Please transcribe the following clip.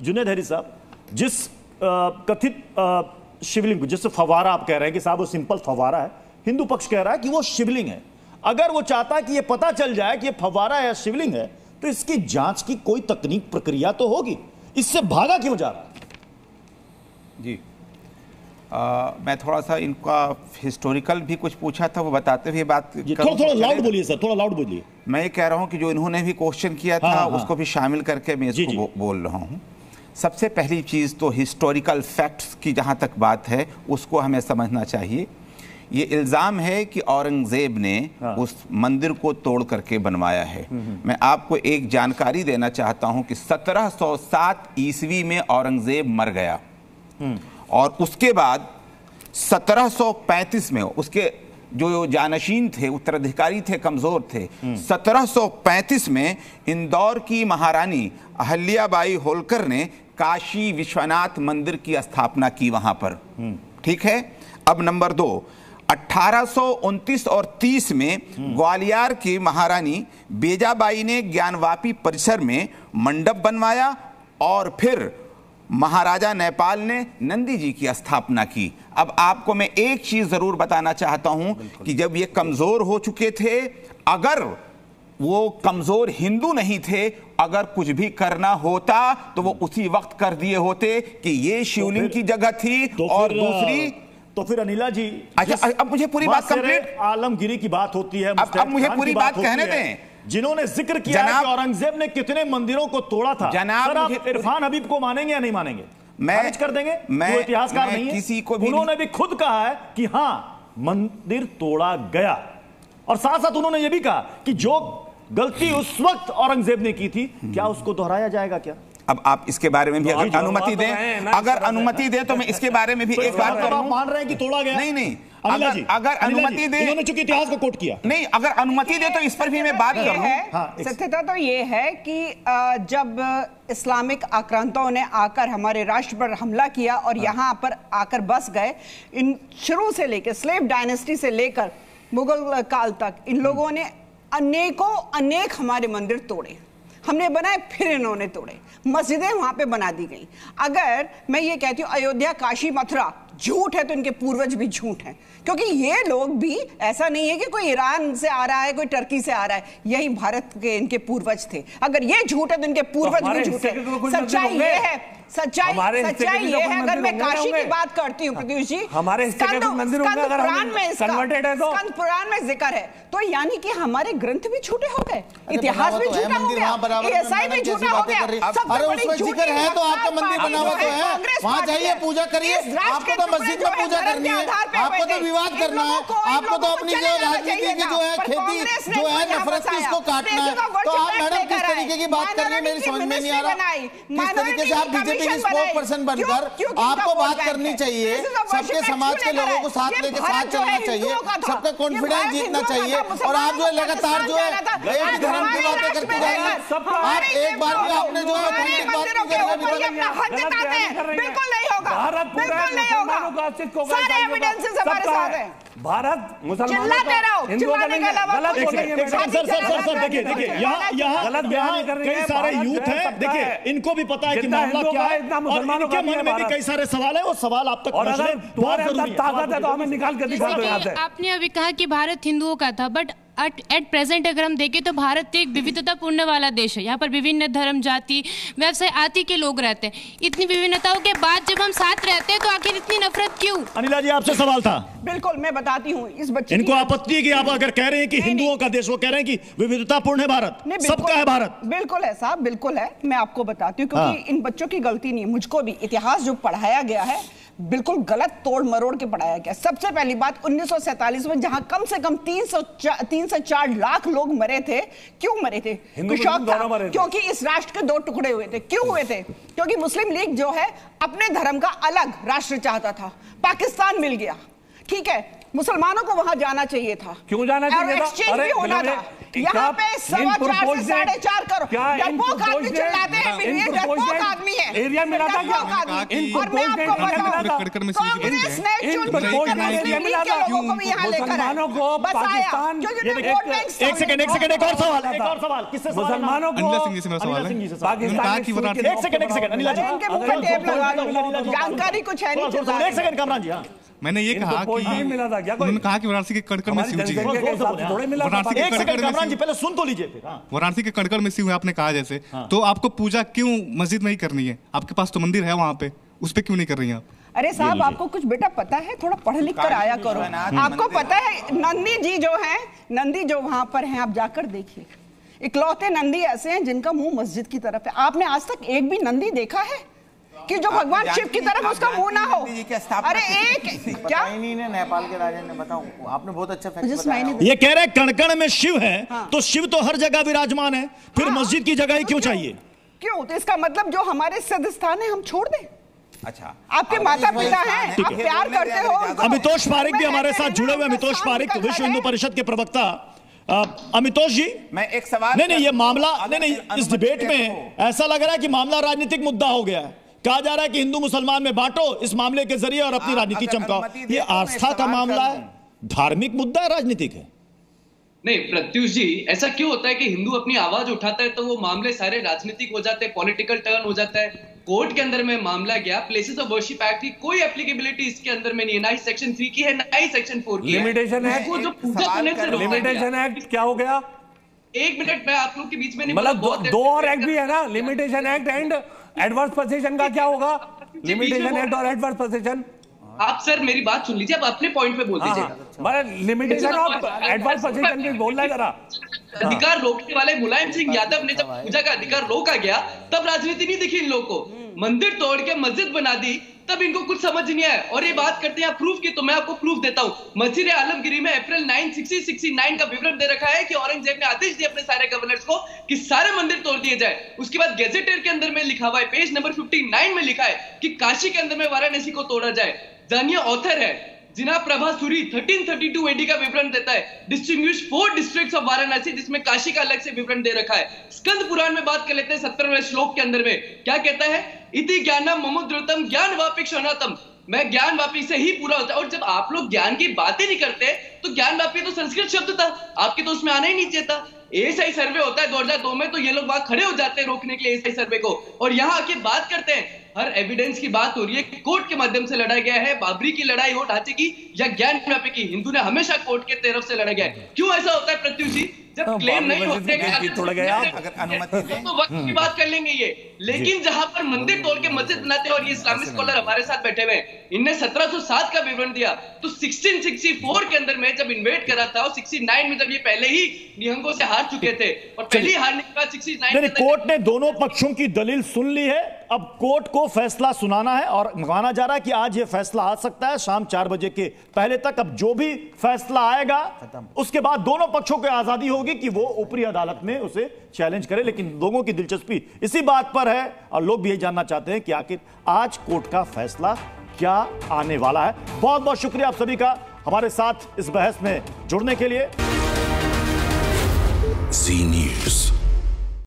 जुनेद हरी साहब जिस कथित शिवलिंग को जिससे फवारा आप कह रहे हैं कि साहब वो सिंपल फवारा है हिंदू पक्ष कह रहा है कि वो शिवलिंग है। अगर वो चाहता कि ये पता चल जाए कि ये फवारा है या शिवलिंग है तो इसकी जाँच की कोई तकनीक प्रक्रिया तो होगी। इससे भागा क्यों जा रहा है? जी। आ, मैं थोड़ा सा इनका हिस्टोरिकल भी कुछ पूछा था वो बताते हुए बात थोड़ा थोड़ा तो लाउड बोलिए सर थोड़ा लाउड बोलिए। मैं ये कह रहा हूँ कि जो इन्होंने भी क्वेश्चन किया था हाँ, हाँ। उसको भी शामिल करके मैं इसको जी। बो, बोल रहा हूँ। सबसे पहली चीज़ तो हिस्टोरिकल फैक्ट्स की जहाँ तक बात है उसको हमें समझना चाहिए। ये इल्ज़ाम है कि औरंगज़ेब ने हाँ। उस मंदिर को तोड़ करके बनवाया है। मैं आपको एक जानकारी देना चाहता हूँ कि 1707 ईस्वी में औरंगज़ेब मर गया। और उसके बाद 1735 में उसके जो जानशीन थे उत्तराधिकारी थे कमज़ोर थे 1735 में इंदौर की महारानी अहल्याबाई होलकर ने काशी विश्वनाथ मंदिर की स्थापना की वहाँ पर। ठीक है? अब नंबर दो 1829 और 30 में ग्वालियर की महारानी बेजाबाई ने ज्ञानवापी परिसर में मंडप बनवाया और फिर महाराजा नेपाल ने नंदी जी की स्थापना की। अब आपको मैं एक चीज़ ज़रूर बताना चाहता हूँ कि जब ये कमज़ोर हो चुके थे, अगर वो कमज़ोर हिंदू नहीं थे अगर कुछ भी करना होता तो वो उसी वक्त कर दिए होते कि ये शिवलिंग फिर- की जगह थी तो और दूसरी तो फिर अनिला जी अच्छा, अब मुझे पूरी बात complete- आलमगिरी की बात होती है अब- अब मुझे पूरी बात कहने दें। जिन्होंने ज़िक्र किया जनाब- कि औरंगज़ेब ने कितने मंदिरों को तोड़ा था। जनाब, इरफान हबीब को मानेंगे या नहीं मानेंगे? मैं- कर देंगे? मैं- इतिहासकार नहीं किसी को भी उन्होंने भी खुद कहा है कि हाँ मंदिर तोड़ा गया। और साथ साथ उन्होंने ये भी कहा कि जो गलती उस वक्त औरंगज़ेब ने की थी। क्या उसको दोहराया जाएगा क्या? अब आप इसके बारे में भी तो अगर अनुमति तो रहे हैं दें अगर तरह से। अनुमति दें तो मैं इसके बारे में भी तो एक बात आप करूँ। मान रहे हैं कि तोड़ा गया? नहीं नहीं। अगर अगर अनुमति दें इन्होंने चूँकि इतिहास को कोट किया। नहीं अगर अनुमति दे तो इस पर भी मैं बात कर। लूँ है हाँ, सत्यता तो ये है कि जब इस्लामिक आक्रांताओं ने आकर हमारे राष्ट्र पर हमला किया और यहाँ पर आकर बस गए इन शुरू से लेकर स्लेव डायनेस्टी से लेकर मुगल काल तक इन लोगों ने अनेकों अनेक हमारे मंदिर तोड़े। हमने बनाए फिर इन्होंने तोड़े। मस्जिदें वहाँ पे बना दी गई। अगर मैं ये कहती हूँ अयोध्या काशी मथुरा झूठ है तो इनके पूर्वज भी झूठ हैं। क्योंकि ये लोग भी ऐसा नहीं है कि कोई ईरान से आ रहा है कोई टर्की से आ रहा है। यही भारत के इनके पूर्वज थे। अगर ये झूठ है तो इनके पूर्वज हमारे भी झूठ के तो है सच्चाई ये है। सच्चाई हमारे सच्चाई तो ये है अगर मैं काशी की बात करती हूँ प्रत्युष जी हमारे पुराण में इसका है तो। पुराण में ज़िक्र है। तो यानी कि हमारे ग्रंथ भी झूठे हो गए इतिहास भी तो है झूठा हो गया भी झूठा हो गया। हैं? ज़िक्र है तो आपका मंदिर बना हुआ तो है वहाँ जाइए पूजा करिए। आपको तो मस्जिद में पूजा करनी है। आपको तो विवाद करना है। आपको तो अपनी जो राजनीति की जो है खेती जो है नफरत की इसको काटना है। तो आप मैडम। तरीके की बात कर रही है मेरी समझ में नहीं आ रहा। किस तरीके से आप बीजेपी की स्पोक पर्सन बनकर आपको बात करनी चाहिए सबके समाज के लोगों को साथ लेके साथ चलना चाहिए था। सबका कॉन्फिडेंस जीतना चाहिए और आप जो है लगातार जो है धर्म की बातें करते एक बार भी आपने जो ऑथेंटिक बात के। बिल्कुल नहीं होगा। भारत पूरा बिल्कुल नहीं होगा। सारे एविडेंसेस हमारे साथ हैं। भारत मुसलमानों चिल्लाने के अलावा। है। सर सर सर सर देखिए देखिए यहाँ यहाँ गलत बयान यहाँ कई सारे यूथ है। देखिए इनको भी पता है कि मामला क्या है और इनके मन में भी कई सारे सवाल है वो सवाल आप तक और अगर तुम्हारे अंदर ताकत है तो हमें निकाल कर दिखा आपने अभी कहा कि भारत हिंदुओं का था बट एट प्रेजेंट अगर हम देखें तो भारत एक विविधतापूर्ण वाला देश है। यहाँ पर विभिन्न धर्म जाति व्यवसाय आदि के लोग रहते हैं। इतनी विभिन्नताओं के बाद जब हम साथ रहते हैं तो आखिर इतनी नफरत क्यों? अनिला जी आपसे सवाल था। बिल्कुल मैं बताती हूँ इस बच्चे इनको आपत्ति है कि आप अगर कह रहे हैं कि हिंदुओं का देश वो कह रहे हैं कि विविधतापूर्ण है भारत। सबका है भारत। बिल्कुल है साहब बिल्कुल है। मैं आपको बताती हूँ क्योंकि हाँ। इन बच्चों की गलती नहीं है। मुझको भी इतिहास जो पढ़ाया गया है बिल्कुल गलत तोड़ मरोड़ के पढ़ाया गया। सबसे पहली बात 1947 में जहाँ कम से कम 300 तीन से चार लाख लोग मरे थे क्यों मरे थे? शौक था। मरे थे। क्योंकि इस राष्ट्र के दो टुकड़े हुए थे। क्यों हुए थे? क्योंकि मुस्लिम लीग जो है अपने धर्म का अलग राष्ट्र चाहता था। पाकिस्तान मिल गया। ठीक है? मुसलमानों को वहाँ जाना चाहिए था। क्यों जाना चाहिए था? एक्सचेंज अरे, भी होना था। यहाँ पे सवा चार से साढ़े चार करो क्या इन डरपोक आदमी चिल्लाते हैं ये डरपोक आदमी है। एरिया मिला था क्या? और मैं आपको कांग्रेस ने है। मुसलमानों को पाकिस्तान- एक- सेकंड एक सेकंड एक और सवाल। एक और सवाल किससे मुसलमानों को अनिला सिंह से मेरा सवाल है। पाकिस्तान एक सेकंड एक सेकंड अनिला जी। जानकारी कुछ है नहीं एक सेकंड कामरान जी हाँ। मैंने ये कहा नहीं कि मिला था क्या उन्होंने कहा कि वाराणसी के कड़कड़ में शिव जी हैं। वाराणसी के एक कड़कड़ में कामरान जी पहले सुन तो लीजिए फिर हाँ। वाराणसी के कड़कड़ में शिव है आपने कहा जैसे। तो आपको पूजा क्यों मस्जिद में ही करनी है? आपके पास तो मंदिर है वहाँ पे। उस पे क्यों नहीं कर रही हैं आप? अरे साहब आपको कुछ बेटा पता है? थोड़ा पढ़ लिख कर आया करो। आपको पता है नंदी जी जो है नंदी जो वहाँ पर हैं आप जाकर देखिए। इकलौते नंदी ऐसे हैं जिनका मुँह मस्जिद की तरफ़ है। आपने आज तक एक भी नंदी देखा है? कि जो भगवान शिव की तरफ़ उसका मुँह ना हो। अरे एक क्या? नेपाल के राजा ने बताओ आपने बहुत अच्छा ये कह रहे कणकण में शिव है तो शिव तो हर जगह विराजमान है फिर हाँ। मस्जिद की जगह ही क्यों चाहिए? क्यों? तो इसका मतलब जो हमारे सिद्ध स्थान है हम छोड़ दें। अच्छा। आपके माता पिता हैं आप प्यार करते हो। अमितोष पारिक भी हमारे साथ जुड़े हुए अमितोष पारिक विश्व हिंदू परिषद के प्रवक्ता। अमितोष जी? मैं एक सवाल नहीं नहीं ये मामला नहीं नहीं इस डिबेट में तो- ऐसा लग रहा है कि मामला राजनीतिक मुद्दा हो गया है। कहा जा रहा है कि हिंदू मुसलमान में बांटो इस मामले के ज़रिए और अपनी राजनीति चमकाओ। ये तो आस्था का मामला है। धार्मिक मुद्दा है राजनीतिक है। नहीं प्रत्युष जी ऐसा क्यों होता है कि हिंदू अपनी आवाज़ उठाता है तो वो मामले सारे राजनीतिक हो जाते हैं पॉलिटिकल टर्न हो जाता है? कोर्ट के अंदर में मामला गया प्लेसेस ऑफ़ वर्शिप एक्ट की कोई एप्लीकेबिलिटी इसके अंदर में नहीं है ना ही सेक्शन थ्री की है ना ही सेक्शन फोर की लिमिटेशन है। जो पूजा करने से। लिमिटेशन एक्ट क्या हो गया? एक मिनट मैं आप लोग के बीच में नहीं मतलब दो, दो और एक्ट भी है ना? Limitation act and adverse position का क्या होगा? लिमिटेशन एट और एडवर्स पोजीशन आप सर मेरी बात सुन लीजिए आप अपने पॉइंट पे बोल दीजिए दीजिएगा। मतलब लिमिटेशन ऑफ़ एडवर्स पोजीशन भी बोलना है जरा। अधिकार रोकने वाले मुलायम सिंह यादव ने जब पूजा का अधिकार रोका गया तब राजनीति नहीं दिखी इन लोगों को। मंदिर तोड़ के मस्जिद बना दी तब इनको कुछ समझ नहीं आया। और ये बात करते हैं प्रूफ की तो मैं आपको प्रूफ देता हूँ। मस्जिद आलमगिरी में अप्रैल 9 60 69 का विवरण दे रखा है कि औरंगज़ेब ने आदेश दिया अपने सारे गवर्नर्स को कि सारे मंदिर तोड़ दिए जाए। उसके बाद गेजेटेड के अंदर में लिखा हुआ है पेज नंबर 59 में लिखा है कि काशी के अंदर में वाराणसी को तोड़ा जाए। जानिए ऑथर है। जिना प्रभा सूरी 1332 एडी का विवरण देता है। Distinguish four districts of Varanasi जिसमें काशी का अलग से विवरण दे रखा है। स्कंद पुराण में बात कर लेते हैं सत्तरवें श्लोक के अंदर में। क्या कहता है? इति ज्ञानम ममुद्रतम, ज्ञान वापिक शनातम मैं ज्ञान वापी से ही पूरा होता है और जब आप लोग ज्ञान की बात ही नहीं करते तो ज्ञान वापी तो संस्कृत शब्द था। आपके तो उसमें आना ही नहीं चाहिए था एएसआई सर्वे होता है 2002 में तो ये लोग वहाँ खड़े हो जाते हैं रोकने के लिए एएसआई सर्वे को। और यहाँ आके बात करते हैं। हर एविडेंस की बात हो रही है। कोर्ट के माध्यम से लड़ा गया है। बाबरी की लड़ाई हो, ढांचे की या ज्ञान व्यापी की, हिंदू ने हमेशा कोर्ट के तरफ़ से लड़ा गया है। क्यों ऐसा होता है, प्रत्युष? जब हाँ, क्लेम नहीं होते आप। अगर अनुमति दें। तो वक्त की बात कर लेंगे ये। लेकिन जहाँ पर मंदिर तोड़ के मस्जिद बनाते और ये इस्लामिक स्कॉलर हमारे साथ बैठे हुए हैं इनने 1707 का विवरण दिया। तो 1664 के अंदर में जब इन्वेट करा था और 69 में जब ये पहले ही निहंगों से हार चुके थे और पहले ही हारने के बाद 69 नहीं के नहीं, अंदर- कोर्ट ने दोनों पक्षों की दलील सुन ली है। अब कोर्ट को फैसला सुनाना है और माना जा रहा है कि आज ये फैसला आ सकता है शाम चार बजे के पहले तक। अब जो भी फैसला आएगा उसके बाद दोनों पक्षों को आज़ादी होगी। कि वो ऊपरी अदालत में उसे चैलेंज करे, लेकिन लोगों की दिलचस्पी इसी बात पर है और लोग भी यही जानना चाहते हैं कि आखिर आज कोर्ट का फैसला क्या आने वाला है। बहुत बहुत शुक्रिया आप सभी का हमारे साथ इस बहस में जुड़ने के लिए।